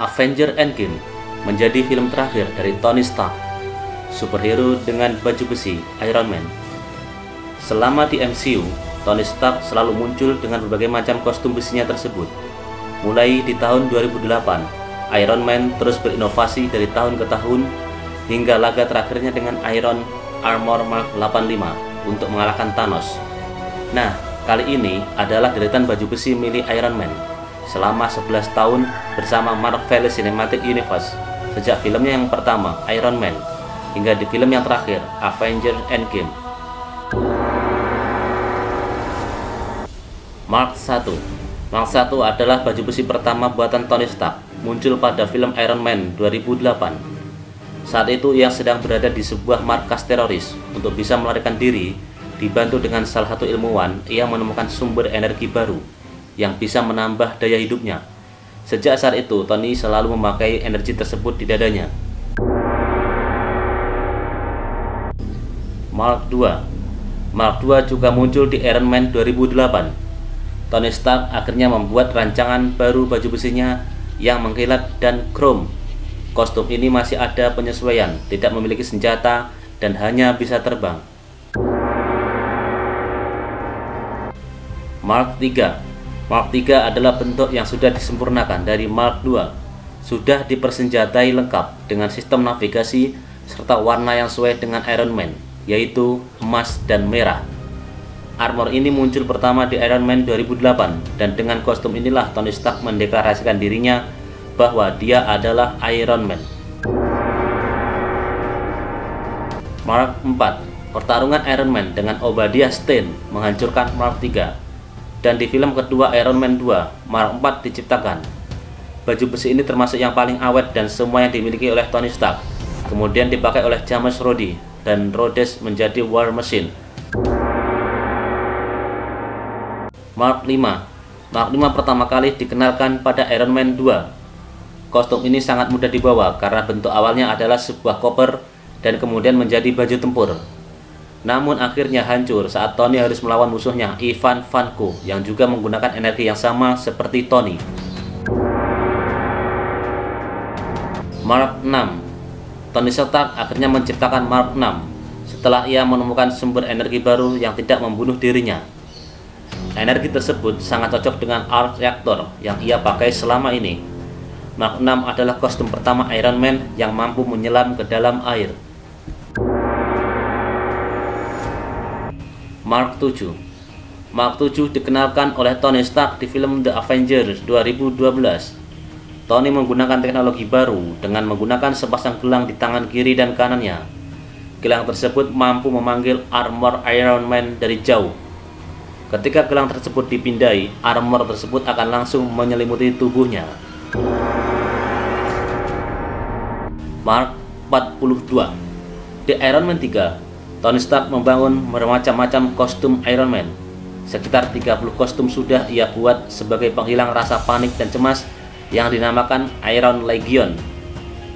Avenger Endgame menjadi film terakhir dari Tony Stark, superhero dengan baju besi Iron Man. Selama di MCU, Tony Stark selalu muncul dengan berbagai macam kostum besinya tersebut. Mulai di tahun 2008, Iron Man terus berinovasi dari tahun ke tahun hingga laga terakhirnya dengan Iron Armor Mark 85 untuk mengalahkan Thanos. Nah, kali ini adalah deretan baju besi milik Iron Man selama 11 tahun bersama Marvel Cinematic Universe sejak filmnya yang pertama Iron Man hingga di film yang terakhir Avengers Endgame. Mark 1 Mark 1 adalah baju besi pertama buatan Tony Stark muncul pada film Iron Man 2008 saat itu ia sedang berada di sebuah markas teroris untuk bisa melarikan diri. Dibantu dengan salah satu ilmuwan ia menemukan sumber energi baru yang bisa menambah daya hidupnya. Sejak saat itu, Tony selalu memakai energi tersebut di dadanya. Mark II Mark II juga muncul di Iron Man 2008. Tony Stark akhirnya membuat rancangan baru baju besinya yang mengkilat dan chrome. Kostum ini masih ada penyesuaian, tidak memiliki senjata, dan hanya bisa terbang. Mark III Mark III adalah bentuk yang sudah disempurnakan dari Mark II. Sudah dipersenjatai lengkap dengan sistem navigasi serta warna yang sesuai dengan Iron Man, yaitu emas dan merah. Armor ini muncul pertama di Iron Man 2008 dan dengan kostum inilah Tony Stark mendeklarasikan dirinya bahwa dia adalah Iron Man. Mark 4 Pertarungan Iron Man dengan Obadiah Stane menghancurkan Mark III dan di film kedua Iron Man 2 Mark 4 diciptakan. Baju besi ini termasuk yang paling awet dan semua yang dimiliki oleh Tony Stark. Kemudian dipakai oleh James Rhodey dan Rhodes menjadi War Machine. Mark 5 Mark 5 pertama kali dikenalkan pada Iron Man 2. Kostum ini sangat mudah dibawa karena bentuk awalnya adalah sebuah koper dan kemudian menjadi baju tempur namun akhirnya hancur saat Tony harus melawan musuhnya Ivan Vanko yang juga menggunakan energi yang sama seperti Tony. Mark 6 Tony Stark akhirnya menciptakan Mark 6 setelah ia menemukan sumber energi baru yang tidak membunuh dirinya. Energi tersebut sangat cocok dengan arc reactor yang ia pakai selama ini. Mark 6 adalah kostum pertama Iron Man yang mampu menyelam ke dalam air. Mark 7 Mark 7 dikenalkan oleh Tony Stark di film The Avengers 2012. Tony menggunakan teknologi baru dengan menggunakan sepasang gelang di tangan kiri dan kanannya. Gelang tersebut mampu memanggil armor Iron Man dari jauh. Ketika gelang tersebut dipindai, armor tersebut akan langsung menyelimuti tubuhnya. Mark 42 Di Iron Man 3, Tony Stark membangun bermacam-macam kostum Iron Man. Sekitar 30 kostum sudah ia buat sebagai penghilang rasa panik dan cemas yang dinamakan Iron Legion.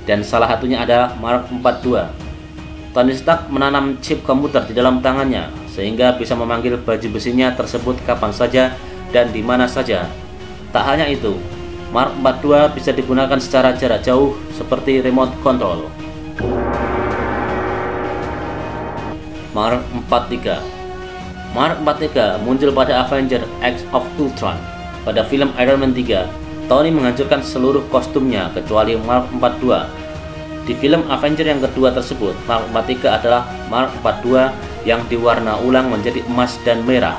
Dan salah satunya adalah Mark 42. Tony Stark menanam chip komputer di dalam tangannya sehingga bisa memanggil baju besinya tersebut kapan saja dan di mana saja. Tak hanya itu, Mark 42 bisa digunakan secara jarak jauh seperti remote control. Mark 43 Mark 43 muncul pada Avenger X of Ultron. Pada film Iron Man 3, Tony menghancurkan seluruh kostumnya kecuali Mark 42. Di film Avenger yang kedua tersebut, Mark 43 adalah Mark 42 yang diwarna ulang menjadi emas dan merah.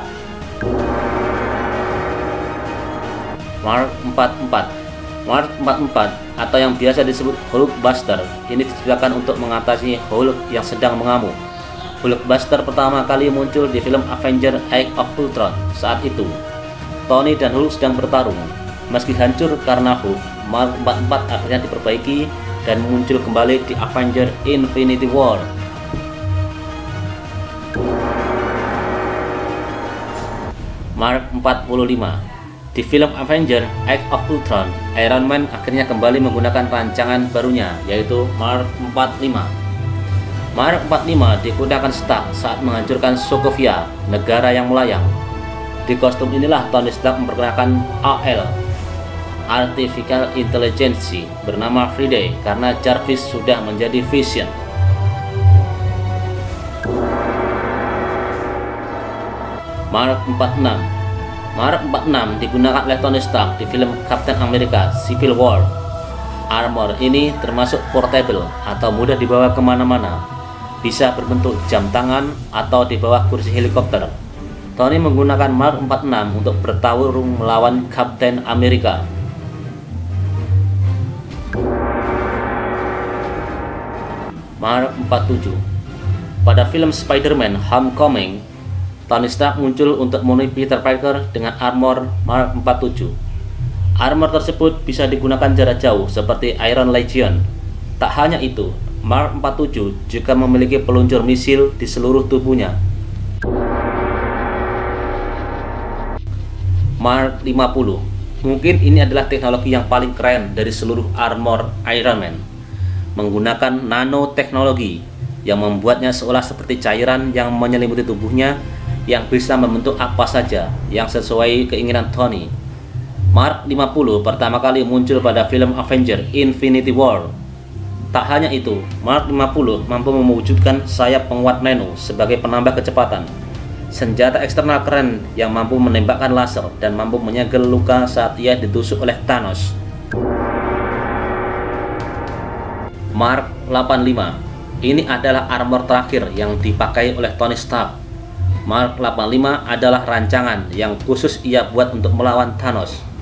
Mark 44 Mark 44 atau yang biasa disebut Hulkbuster ini diciptakan untuk mengatasi Hulk yang sedang mengamuk. Hulkbuster pertama kali muncul di film Avenger Age of Ultron. Saat itu, Tony dan Hulk sedang bertarung. Meski hancur karena Hulk, Mark 44 akhirnya diperbaiki dan muncul kembali di Avenger Infinity War. Mark 45 Di film Avenger Age of Ultron, Iron Man akhirnya kembali menggunakan rancangan barunya, yaitu Mark 45. Mark 45 digunakan Stark saat menghancurkan Sokovia, negara yang melayang. Di kostum inilah Tony Stark memperkenalkan AL. artificial intelligence bernama Friday karena Jarvis sudah menjadi Vision. Mark 46 Mark 46 digunakan oleh Tony Stark di film Captain America Civil War. Armor ini termasuk portable atau mudah dibawa ke mana-mana. Bisa berbentuk jam tangan atau di bawah kursi helikopter. Tony menggunakan Mark 46 untuk bertarung melawan Captain America. Mark 47 Pada film Spider-Man Homecoming, Tony Stark muncul untuk memenuhi Peter Parker dengan armor Mark 47. Armor tersebut bisa digunakan jarak jauh seperti Iron Legion. Tak hanya itu, Mark 47 juga memiliki peluncur misil di seluruh tubuhnya. Mark 50 Mungkin ini adalah teknologi yang paling keren dari seluruh armor Iron Man. Menggunakan nanoteknologi yang membuatnya seolah seperti cairan yang menyelimuti tubuhnya yang bisa membentuk apa saja yang sesuai keinginan Tony. Mark 50 pertama kali muncul pada film Avenger Infinity War. Tak hanya itu, Mark 50 mampu mewujudkan sayap penguat nano sebagai penambah kecepatan. Senjata eksternal keren yang mampu menembakkan laser dan mampu menyegel luka saat ia ditusuk oleh Thanos. Mark 85 Ini adalah armor terakhir yang dipakai oleh Tony Stark Mark 85 adalah rancangan yang khusus ia buat untuk melawan Thanos.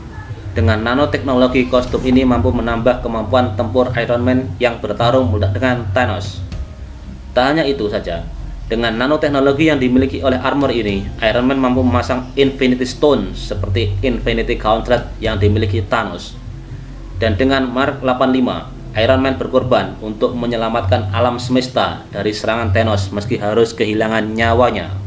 Dengan nanoteknologi kostum ini mampu menambah kemampuan tempur Iron Man yang bertarung dengan Thanos. Tak hanya itu saja, dengan nanoteknologi yang dimiliki oleh armor ini, Iron Man mampu memasang Infinity Stone seperti Infinity Gauntlet yang dimiliki Thanos. Dan dengan Mark 85, Iron Man berkorban untuk menyelamatkan alam semesta dari serangan Thanos meski harus kehilangan nyawanya